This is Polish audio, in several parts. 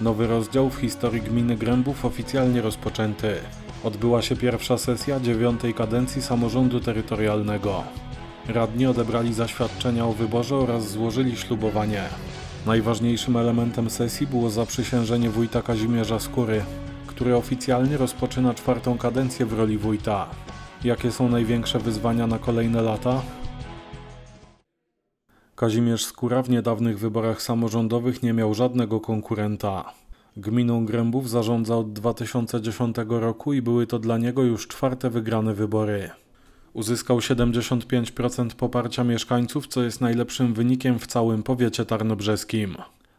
Nowy rozdział w historii gminy Grębów oficjalnie rozpoczęty. Odbyła się pierwsza sesja dziewiątej kadencji samorządu terytorialnego. Radni odebrali zaświadczenia o wyborze oraz złożyli ślubowanie. Najważniejszym elementem sesji było zaprzysiężenie wójta Kazimierza Skóry, który oficjalnie rozpoczyna czwartą kadencję w roli wójta. Jakie są największe wyzwania na kolejne lata? Kazimierz Skóra w niedawnych wyborach samorządowych nie miał żadnego konkurenta. Gminą Grębów zarządza od 2010 roku i były to dla niego już czwarte wygrane wybory. Uzyskał 75% poparcia mieszkańców, co jest najlepszym wynikiem w całym powiecie tarnobrzeskim.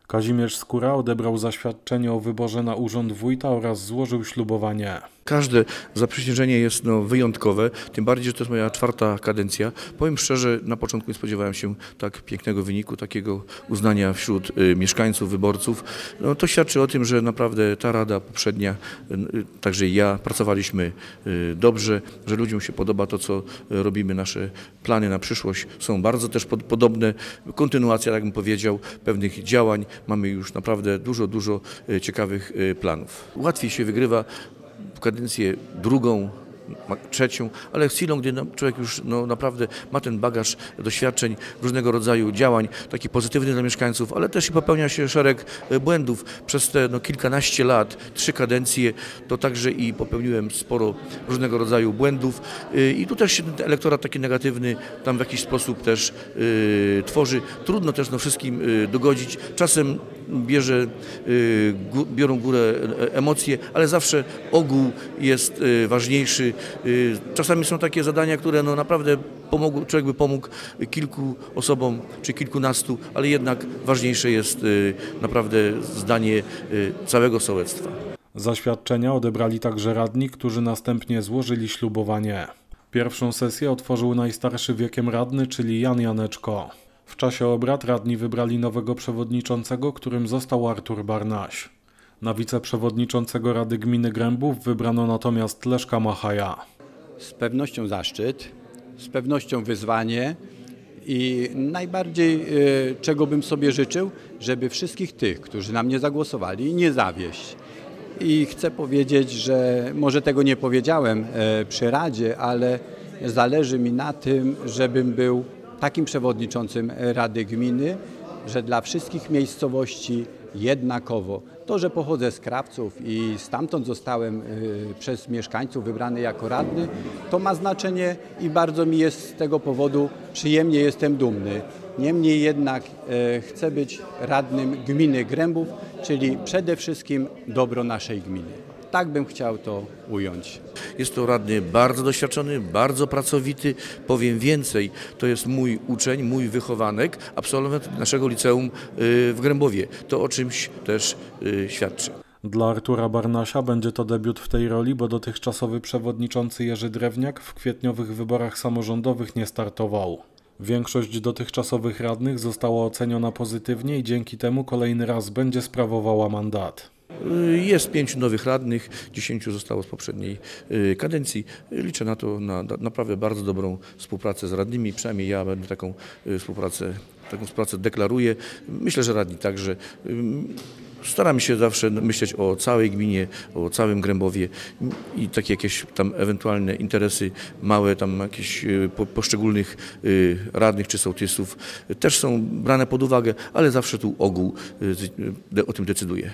Kazimierz Skóra odebrał zaświadczenie o wyborze na urząd wójta oraz złożył ślubowanie. Każde zaprzysiężenie jest no, wyjątkowe, tym bardziej, że to jest moja czwarta kadencja. Powiem szczerze, na początku nie spodziewałem się tak pięknego wyniku, takiego uznania wśród y, mieszkańców, wyborców. No, to świadczy o tym, że naprawdę ta rada poprzednia, y, także ja, pracowaliśmy y, dobrze, że ludziom się podoba to, co robimy. Nasze plany na przyszłość są bardzo też pod, podobne. Kontynuacja, jak bym powiedział, pewnych działań. Mamy już naprawdę dużo, dużo ciekawych planów. Łatwiej się wygrywa kadencję drugą, trzecią, ale chwilą, gdy nam- człowiek już no, naprawdę ma ten bagaż doświadczeń, różnego rodzaju działań, taki pozytywny dla mieszkańców, ale też i popełnia się szereg e, błędów. Przez te no, kilkanaście lat, trzy kadencje, to także i popełniłem sporo różnego rodzaju błędów E, i tu też się ten elektorat taki negatywny tam w jakiś sposób też e, tworzy. Trudno też no, wszystkim e, dogodzić. Czasem bierze, y, biorą górę emocje, ale zawsze ogół jest y, ważniejszy. Y, Czasami są takie zadania, które no naprawdę pomogły, człowiek by pomógł kilku osobom czy kilkunastu, ale jednak ważniejsze jest y, naprawdę zdanie y, całego sołectwa. Zaświadczenia odebrali także radni, którzy następnie złożyli ślubowanie. Pierwszą sesję otworzył najstarszy wiekiem radny, czyli Jan Janeczko. W czasie obrad radni wybrali nowego przewodniczącego, którym został Artur Barnaś. Na wiceprzewodniczącego Rady Gminy Grębów wybrano natomiast Leszka Machaja. Z pewnością zaszczyt, z pewnością wyzwanie i najbardziej y, czego bym sobie życzył, żeby wszystkich tych, którzy na mnie zagłosowali, nie zawieść. I chcę powiedzieć, że może tego nie powiedziałem e, przy Radzie, ale zależy mi na tym, żebym był takim przewodniczącym Rady Gminy, że dla wszystkich miejscowości jednakowo. To, że pochodzę z Krawców i stamtąd zostałem y, przez mieszkańców wybrany jako radny, to ma znaczenie i bardzo mi jest z tego powodu przyjemnie jestem dumny. Niemniej jednak e, chcę być radnym gminy Grębów, czyli przede wszystkim dobro naszej gminy. Tak bym chciał to ująć. Jest to radny bardzo doświadczony, bardzo pracowity. Powiem więcej, to jest mój uczeń, mój wychowanek, absolwent naszego liceum y, w Grębowie. To o czymś też y, świadczy. Dla Artura Barnasia będzie to debiut w tej roli, bo dotychczasowy przewodniczący Jerzy Drewniak w kwietniowych wyborach samorządowych nie startował. Większość dotychczasowych radnych została oceniona pozytywnie i dzięki temu kolejny raz będzie sprawowała mandat. Y, Jest pięciu nowych radnych, dziesięciu zostało z poprzedniej y, kadencji. Liczę na to, na na naprawdę bardzo dobrą współpracę z radnymi, przynajmniej ja będę taką y, współpracę, taką współpracę deklaruję. Myślę, że radni także. Ym, Staram się zawsze myśleć o całej gminie, o całym Grębowie i takie jakieś tam ewentualne interesy małe, tam jakieś po, poszczególnych radnych czy sołtysów też są brane pod uwagę, ale zawsze tu ogół o tym decyduje.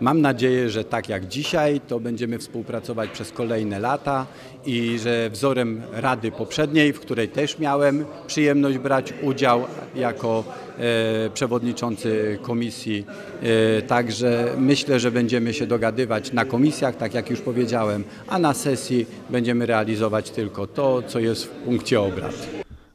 Mam nadzieję, że tak jak dzisiaj, to będziemy współpracować przez kolejne lata i że wzorem Rady poprzedniej, w której też miałem przyjemność brać udział jako e, przewodniczący komisji, e, także myślę, że będziemy się dogadywać na komisjach, tak jak już powiedziałem, a na sesji będziemy realizować tylko to, co jest w punkcie obrad.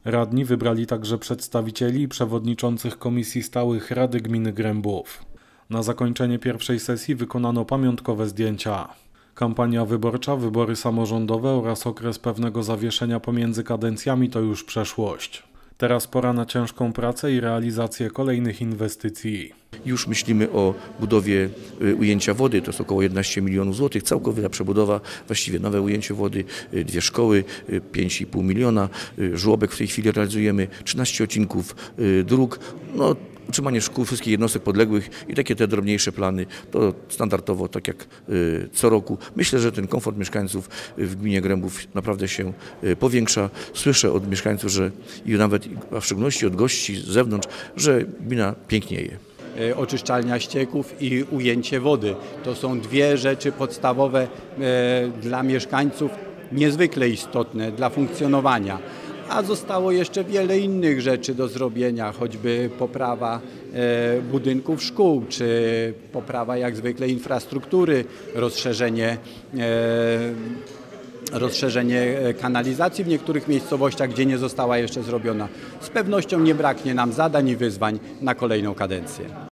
Radni wybrali także przedstawicieli przewodniczących komisji stałych Rady Gminy Grębów. Na zakończenie pierwszej sesji wykonano pamiątkowe zdjęcia. Kampania wyborcza, wybory samorządowe oraz okres pewnego zawieszenia pomiędzy kadencjami to już przeszłość. Teraz pora na ciężką pracę i realizację kolejnych inwestycji. Już myślimy o budowie y, ujęcia wody, to jest około 11 milionów złotych, całkowita przebudowa, właściwie nowe ujęcie wody, y, dwie szkoły, y, 5,5 miliona, y, żłobek w tej chwili realizujemy, 13 odcinków dróg. No, utrzymanie szkół wszystkich jednostek podległych i takie te drobniejsze plany, to standardowo, tak jak y, co roku. Myślę, że ten komfort mieszkańców w gminie Grębów naprawdę się y, powiększa. Słyszę od mieszkańców, że i nawet, a w szczególności od gości z zewnątrz, że gmina pięknieje. oczyszczalnia ścieków i ujęcie wody. To są dwie rzeczy podstawowe dla mieszkańców, niezwykle istotne dla funkcjonowania. A zostało jeszcze wiele innych rzeczy do zrobienia, choćby poprawa e, budynków szkół, czy poprawa jak zwykle infrastruktury, rozszerzenie e, rozszerzenie e, kanalizacji w niektórych miejscowościach, gdzie nie została jeszcze zrobiona. Z pewnością nie braknie nam zadań i wyzwań na kolejną kadencję.